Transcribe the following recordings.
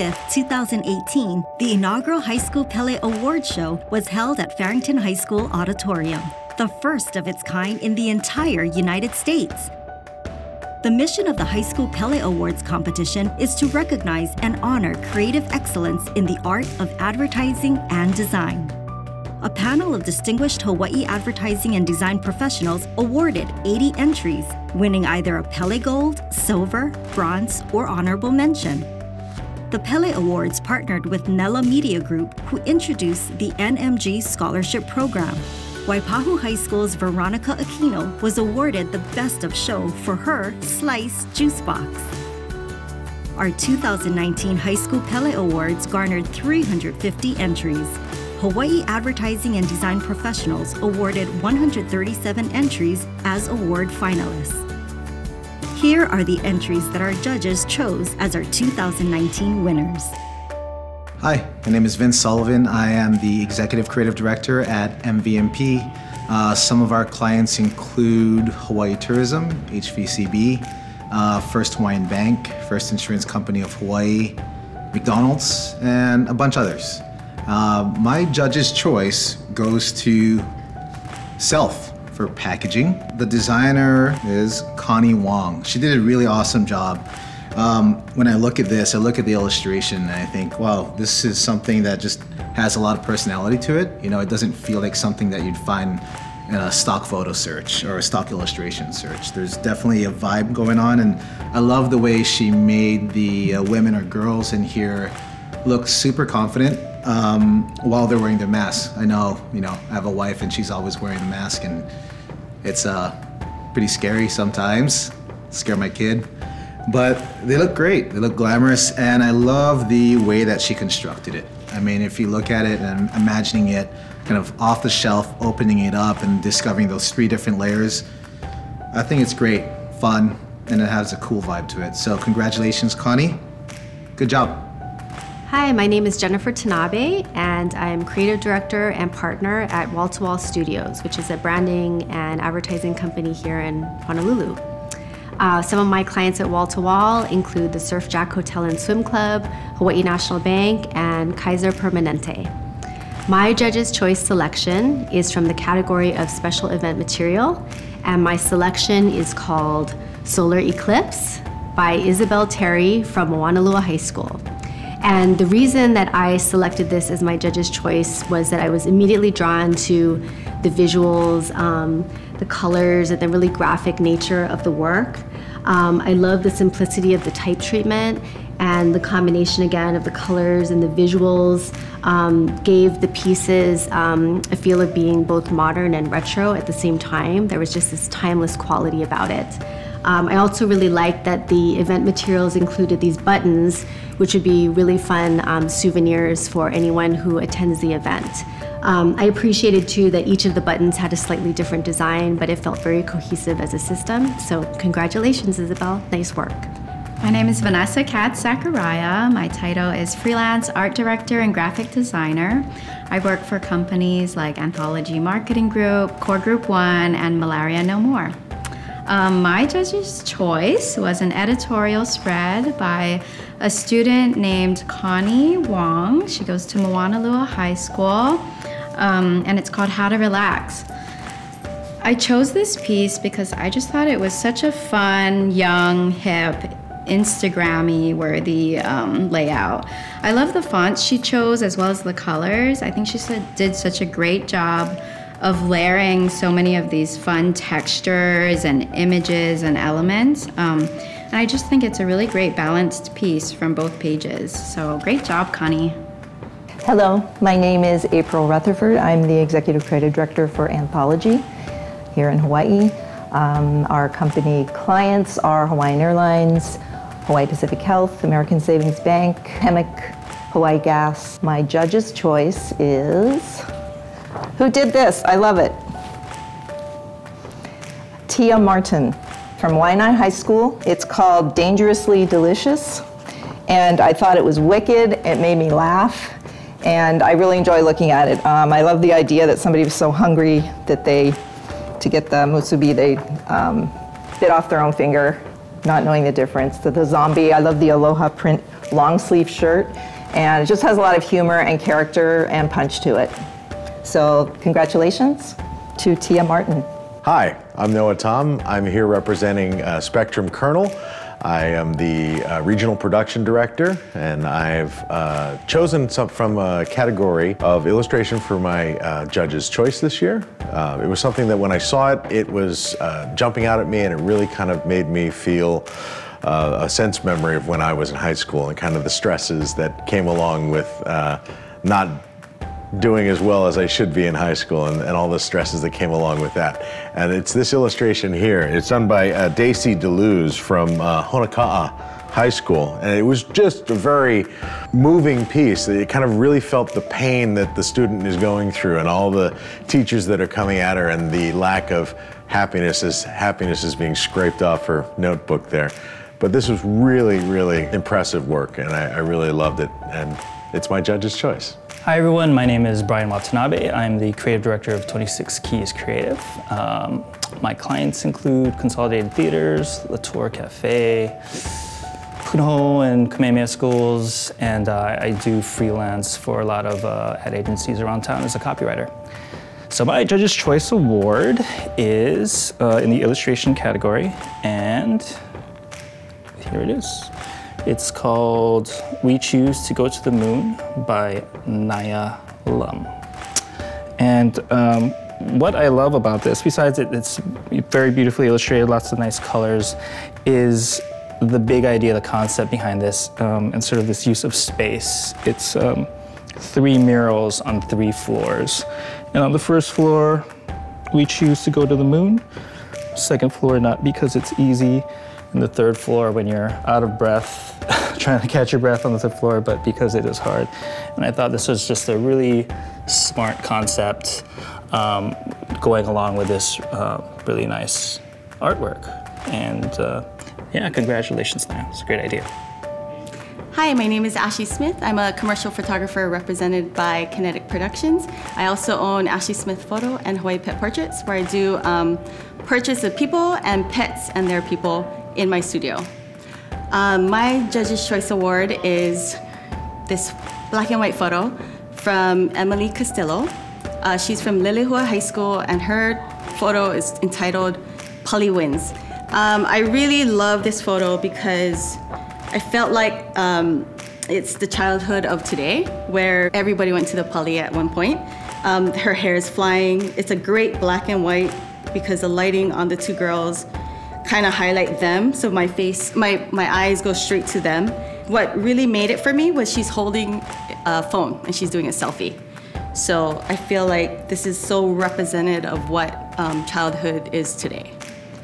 25, 2018, the inaugural High School Pele Award Show was held at Farrington High School Auditorium, the first of its kind in the entire United States. The mission of the High School Pele Awards competition is to recognize and honor creative excellence in the art of advertising and design. A panel of distinguished Hawaii advertising and design professionals awarded 80 entries, winning either a Pele Gold, Silver, Bronze, or Honorable Mention. The Pele Awards partnered with Nella Media Group, who introduced the NMG Scholarship Program, Waipahu High School's Veronica Aquino was awarded the Best of Show for her Slice Juice Box. Our 2019 High School Pele Awards garnered 350 entries. Hawaii Advertising and Design Professionals awarded 137 entries as award finalists. Here are the entries that our judges chose as our 2019 winners. Hi, my name is Vince Sullivan. I am the Executive Creative Director at MVNP. Uh, some of our clients include Hawaii Tourism, HVCB, uh, First Hawaiian Bank, First Insurance Company of Hawaii, McDonald's, and a bunch others. Uh, my judge's choice goes to Self for packaging. The designer is Connie Wong. She did a really awesome job. Um, when I look at this, I look at the illustration and I think, wow, this is something that just has a lot of personality to it. You know, it doesn't feel like something that you'd find in a stock photo search or a stock illustration search. There's definitely a vibe going on, and I love the way she made the uh, women or girls in here look super confident um, while they're wearing their masks. I know, you know, I have a wife and she's always wearing a mask, and it's uh, pretty scary sometimes. Scare my kid. But they look great. They look glamorous, and I love the way that she constructed it. I mean, if you look at it and imagining it kind of off the shelf, opening it up and discovering those three different layers, I think it's great, fun, and it has a cool vibe to it. So congratulations, Connie. Good job. Hi, my name is Jennifer Tanabe, and I'm creative director and partner at Wall to Wall Studios, which is a branding and advertising company here in Honolulu. Uh, some of my clients at Wall to Wall include the Surf Jack Hotel and Swim Club, Hawaii National Bank, and Kaiser Permanente. My judge's choice selection is from the category of special event material, and my selection is called Solar Eclipse by Isabel Terry from Moanalua High School. And the reason that I selected this as my judge's choice was that I was immediately drawn to the visuals, um, the colors, and the really graphic nature of the work. Um, I love the simplicity of the type treatment and the combination again of the colors and the visuals um, gave the pieces um, a feel of being both modern and retro at the same time. There was just this timeless quality about it. Um, I also really liked that the event materials included these buttons, which would be really fun um, souvenirs for anyone who attends the event. Um, I appreciated too that each of the buttons had a slightly different design, but it felt very cohesive as a system. So congratulations, Isabel. Nice work. My name is Vanessa Katz Zachariah. My title is Freelance Art Director and Graphic Designer. I work for companies like Anthology Marketing Group, Core Group One, and Malaria No More. Um, my judge's choice was an editorial spread by a student named Connie Wong. She goes to Moanalua High School, um, and it's called How to Relax. I chose this piece because I just thought it was such a fun, young, hip, Instagrammy worthy um, layout. I love the fonts she chose as well as the colors. I think she said, did such a great job of layering so many of these fun textures and images and elements. Um, and I just think it's a really great balanced piece from both pages. So great job, Connie. Hello, my name is April Rutherford. I'm the Executive Creative Director for Anthology here in Hawaii. Um, our company clients are Hawaiian Airlines, Hawaii Pacific Health, American Savings Bank, Hemic, Hawaii Gas. My judge's choice is who did this? I love it. Tia Martin from Waianae High School. It's called Dangerously Delicious. And I thought it was wicked. It made me laugh. And I really enjoy looking at it. Um, I love the idea that somebody was so hungry that they, to get the musubi, they um, bit off their own finger, not knowing the difference. The, the zombie, I love the aloha print long sleeve shirt, and it just has a lot of humor and character and punch to it. So, congratulations to Tia Martin. Hi, I'm Noah Tom. I'm here representing uh, Spectrum Kernel. I am the uh, regional production director, and I've uh, chosen some from a category of illustration for my uh, judge's choice this year. Uh, it was something that when I saw it, it was uh, jumping out at me, and it really kind of made me feel uh, a sense memory of when I was in high school and kind of the stresses that came along with not doing as well as I should be in high school and, and, all the stresses that came along with that. And it's this illustration here. It's done by uh, Daisy DeLuz from uh, Honoka'a High School. And it was just a very moving piece. It kind of really felt the pain that the student is going through and all the teachers that are coming at her and the lack of happiness as happiness is being scraped off her notebook there. But this was really, really impressive work and I, I really loved it. And it's my judge's choice. Hi everyone, my name is Brian Watanabe. I'm the creative director of 26 Keys Creative. Um, my clients include Consolidated Theaters, Latour Cafe, Punahou and Kamehameha schools, and uh, I do freelance for a lot of uh, ad agencies around town as a copywriter. So my Judge's Choice Award is uh, in the illustration category, and here it is. It's called We Choose to Go to the Moon by Naya Lum. And um, what I love about this, besides it, it's very beautifully illustrated, lots of nice colors, is the big idea, the concept behind this, um, and sort of this use of space. It's um, three murals on three floors. And on the first floor, we choose to go to the moon. Second floor, not because it's easy, and the third floor when you're out of breath, trying to catch your breath on the third floor, but because it is hard. And I thought this was just a really smart concept um, going along with this uh, really nice artwork. And uh, yeah, congratulations, Now It's a great idea. Hi, my name is Ashley Smith. I'm a commercial photographer represented by Kinetic Productions. I also own Ashley Smith Photo and Hawaii Pet Portraits, where I do um, portraits of people and pets and their people in my studio. Um, my Judge's Choice Award is this black and white photo from Emily Castillo. Uh, she's from Leilehua High School, and her photo is entitled Pali Winds. Um, I really love this photo because I felt like um, it's the childhood of today, where everybody went to the Pali at one point. Um, her hair is flying. It's a great black and white because the lighting on the two girls kind of highlight them. So my face, my, my eyes go straight to them. What really made it for me was she's holding a phone and she's doing a selfie. So I feel like this is so representative of what um, childhood is today.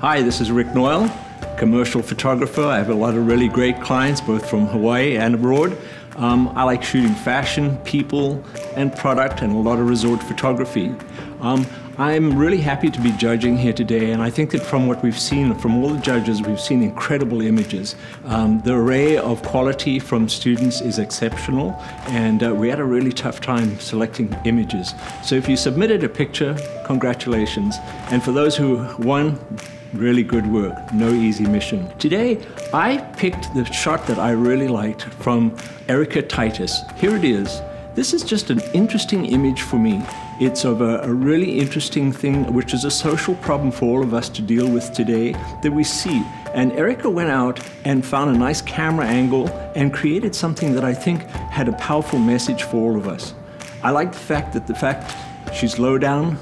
Hi, this is Rick Noyle, commercial photographer. I have a lot of really great clients, both from Hawaii and abroad. Um, I like shooting fashion, people, and product, and a lot of resort photography. Um, I'm really happy to be judging here today, and I think that from what we've seen from all the judges, we've seen incredible images. Um, the array of quality from students is exceptional, and uh, we had a really tough time selecting images. So if you submitted a picture, congratulations. And for those who won, really good work, no easy mission. Today, I picked the shot that I really liked from Erica Titus. Here it is. This is just an interesting image for me. It's of a, a, really interesting thing, which is a social problem for all of us to deal with today that we see. And Erica went out and found a nice camera angle and created something that I think had a powerful message for all of us. I like the fact that the fact she's low down,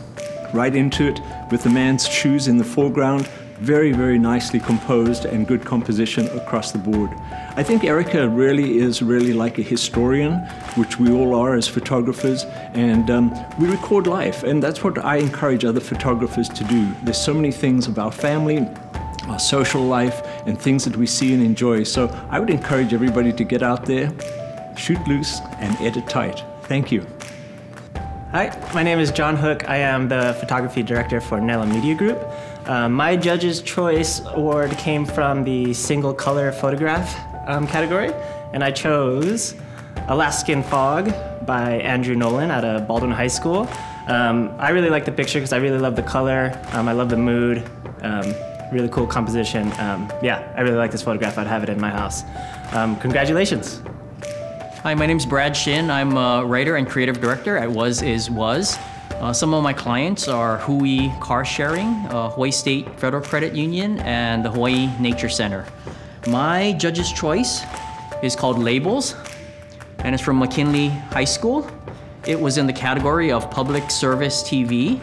right into it, with the man's shoes in the foreground, very, very nicely composed and good composition across the board. I think Erica really is really like a historian, which we all are as photographers, and um, we record life, and that's what I encourage other photographers to do. There's so many things about family, our social life, and things that we see and enjoy. So I would encourage everybody to get out there, shoot loose, and edit tight. Thank you. Hi, my name is John Hook. I am the photography director for Nella Media Group. Um, my Judge's Choice Award came from the single color photograph um, category, and I chose Alaskan Fog by Andrew Nolan out of Baldwin High School. Um, I really like the picture because I really love the color, um, I love the mood, um, really cool composition. Um, yeah, I really like this photograph. I'd have it in my house. congratulations. Hi, my name is Brad Shin. I'm a writer and creative director at Was Is Was. Uh, some of my clients are Hui Car Sharing, uh, Hawaii State Federal Credit Union, and the Hawaii Nature Center. My judge's choice is called Labels, and it's from McKinley High School. It was in the category of Public Service TV,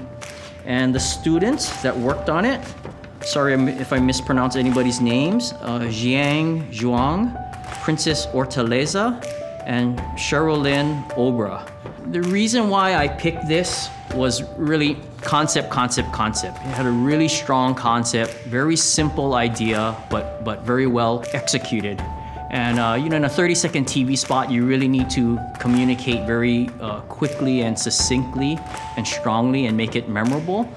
and the students that worked on it, sorry if I mispronounce anybody's names, uh, Jiang Zhuang, Princess Ortaleza, and Sherilyn Obra. The reason why I picked this was really concept, concept, concept. It had a really strong concept, very simple idea, but, but very well executed. And uh, you know, in a 30-second TV spot, you really need to communicate very uh, quickly and succinctly and strongly and make it memorable.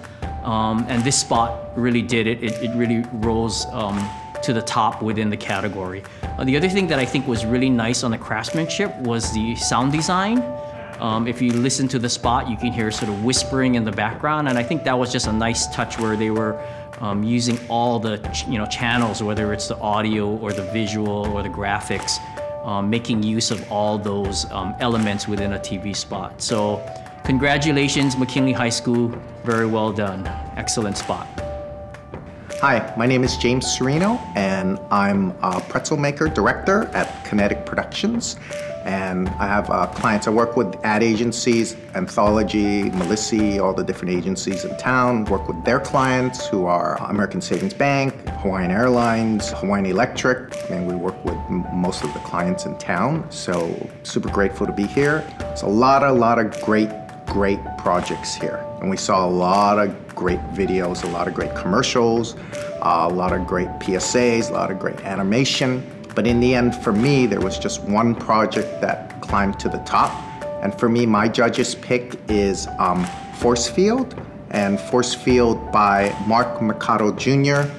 Um, and this spot really did it. It, it really rose um, to the top within the category. Uh, the other thing that I think was really nice on the craftsmanship was the sound design. Um, if you listen to the spot, you can hear sort of whispering in the background, and I think that was just a nice touch where they were um, using all the you know channels, whether it's the audio or the visual or the graphics, um, making use of all those um, elements within a TV spot. So, congratulations, McKinley High School, very well done, excellent spot. Hi, my name is James Serino, and I'm a pretzel maker director at Kinetic Productions. And I have uh, clients, I work with ad agencies, Anthology, Melissi, all the different agencies in town, work with their clients who are American Savings Bank, Hawaiian Airlines, Hawaiian Electric, and we work with most of the clients in town. So super grateful to be here. It's a lot, a lot of great, great projects here. And we saw a lot of great videos, a lot of great commercials, uh, a lot of great PSAs, a lot of great animation. But in the end, for me, there was just one project that climbed to the top. And for me, my judge's pick is um, Force Field, and Force Field by Mark Mercado Jr.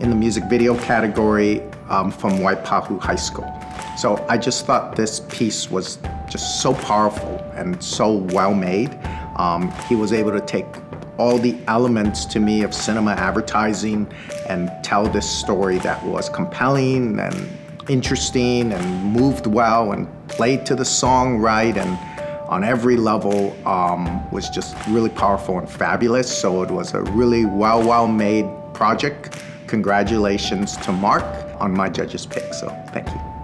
in the music video category um, from Waipahu High School. So I just thought this piece was just so powerful and so well made. Um, he was able to take all the elements to me of cinema advertising and tell this story that was compelling and interesting and moved well and played to the song right and on every level um, was just really powerful and fabulous. So it was a really well, well made project. Congratulations to Mark on my judge's pick. So thank you.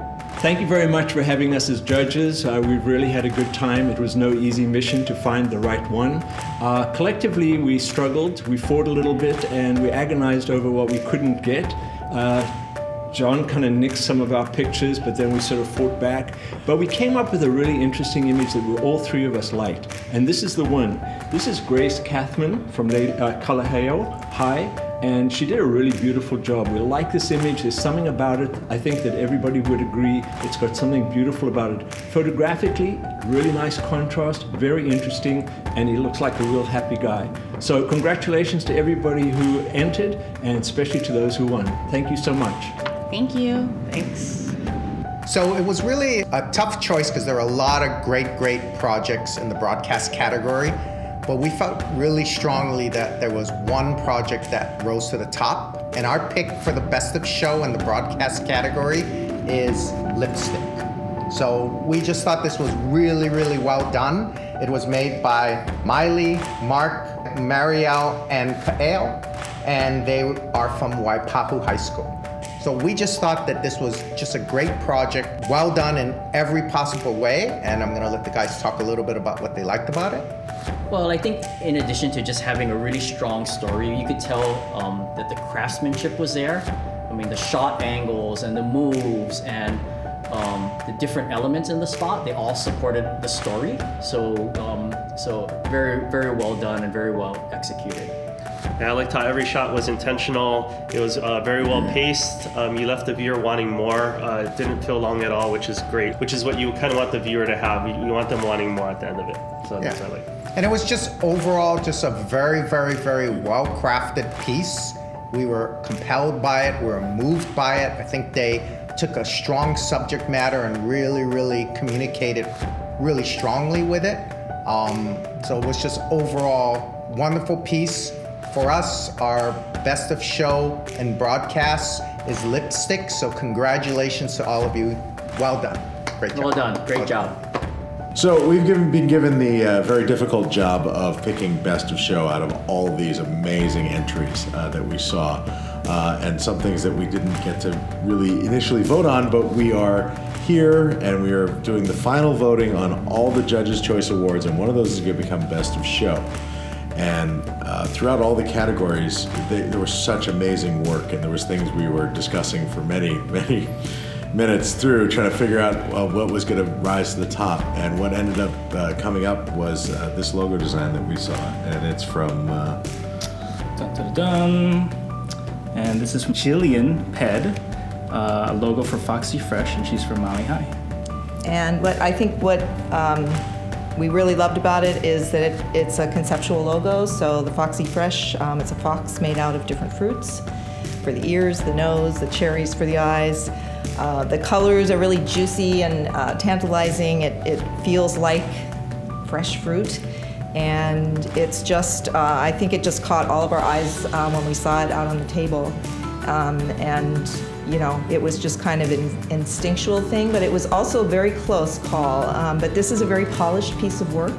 Thank you very much for having us as judges. Uh, we've really had a good time. It was no easy mission to find the right one. Uh, collectively, we struggled, we fought a little bit, and we agonized over what we couldn't get. Uh, John kind of nixed some of our pictures, but then we sort of fought back. But we came up with a really interesting image that we all three of us liked. And this is the one. This is Grace Kathman from uh, Kalaheo High, and she did a really beautiful job. We like this image. There's something about it. I think that everybody would agree. It's got something beautiful about it. Photographically, really nice contrast, very interesting, and he looks like a real happy guy. So congratulations to everybody who entered, and especially to those who won. Thank you so much. Thank you. Thanks. So it was really a tough choice because there are a lot of great, great projects in the broadcast category. But we felt really strongly that there was one project that rose to the top. And our pick for the best of show in the broadcast category is Lipstick. So we just thought this was really, really well done. It was made by Miley, Mark, Marielle, and Kael, and they are from Waipahu High School. So we just thought that this was just a great project, well done in every possible way. And I'm gonna let the guys talk a little bit about what they liked about it. Well, I think in addition to just having a really strong story, you could tell um, that the craftsmanship was there. I mean, the shot angles and the moves and um, the different elements in the spot, they all supported the story. So, um, so very, very well done and very well executed. And I liked how every shot was intentional. It was uh, very well paced. Um, you left the viewer wanting more. Uh, it didn't feel long at all, which is great. Which is what you kind of want the viewer to have. You, you want them wanting more at the end of it. So that's what I like. And it was just overall just a very, very, very well crafted piece. We were compelled by it. We were moved by it. I think they took a strong subject matter and really, really communicated really strongly with it. Um, so it was just overall wonderful piece. For us, our best of show and broadcast is Lipstick, so congratulations to all of you. Well done. Great job. Well done. Great job. So we've given, been given the uh, very difficult job of picking best of show out of all these amazing entries uh, that we saw, uh, and some things that we didn't get to really initially vote on, but we are here and we are doing the final voting on all the Judges' Choice Awards, and one of those is going to become best of show. And uh, throughout all the categories, they, there was such amazing work, and there was things we were discussing for many, many minutes through trying to figure out uh, what was going to rise to the top. And what ended up uh, coming up was uh, this logo design that we saw, and it's from. Uh, Dun, dun, dun. And this is from Jillian Ped, uh, a logo for Foxy Fresh, and she's from Maui High. And what I think what um, we really loved about it is that it, it's a conceptual logo. So the Foxy Fresh, um, it's a fox made out of different fruits for the ears, the nose, the cherries for the eyes. Uh, the colors are really juicy and uh, tantalizing. It, it feels like fresh fruit. And it's just, uh, I think it just caught all of our eyes uh, when we saw it out on the table. Um, and, you know, it was just kind of an instinctual thing, but it was also a very close call. Um, but this is a very polished piece of work.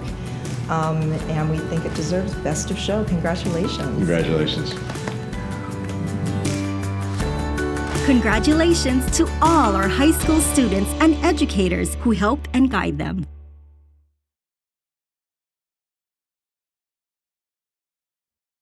Um, and we think it deserves best of show. Congratulations. Congratulations. Congratulations to all our high school students and educators who help and guide them.